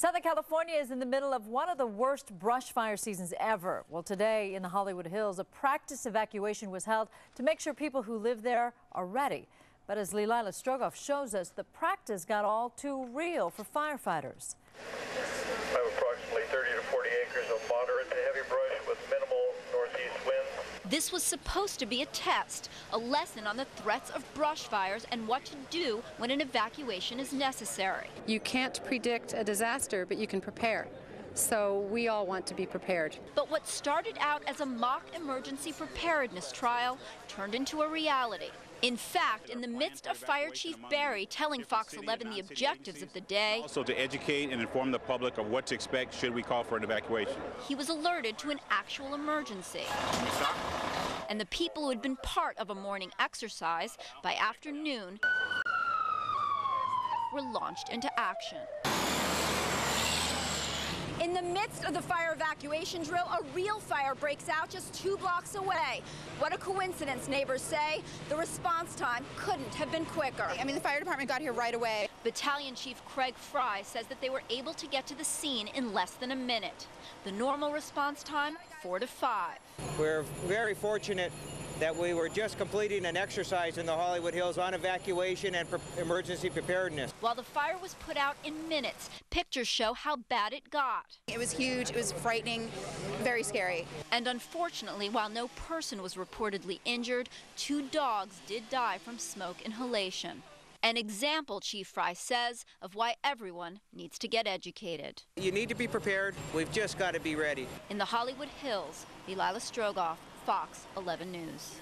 Southern California is in the middle of one of the worst brush fire seasons ever. Well, today in the Hollywood Hills, a practice evacuation was held to make sure people who live there are ready. But as Leila Strogoff shows us, the practice got all too real for firefighters. This was supposed to be a test, a lesson on the threats of brush fires and what to do when an evacuation is necessary. You can't predict a disaster, but you can prepare. So we all want to be prepared. But what started out as a mock emergency preparedness trial turned into a reality. In fact, in the midst of Fire Chief Barry telling Fox 11 the objectives of the day, also to educate and inform the public of what to expect should we call for an evacuation. He was alerted to an actual emergency. And the people who had been part of a morning exercise by afternoon were launched into action. In the midst of the fire evacuation drill, a real fire breaks out just two blocks away. What a coincidence, neighbors say. The response time couldn't have been quicker. I mean, the fire department got here right away. Battalion Chief Craig Fry says that they were able to get to the scene in less than a minute. The normal response time, four to five. We're very fortunate that we were just completing an exercise in the Hollywood Hills on evacuation and pre emergency preparedness. While the fire was put out in minutes, pictures show how bad it got. It was huge, it was frightening, very scary. And unfortunately, while no person was reportedly injured, two dogs did die from smoke inhalation. An example, Chief Fry says, of why everyone needs to get educated. You need to be prepared. We've just got to be ready. In the Hollywood Hills, Delilah Strogoff, Fox 11 News.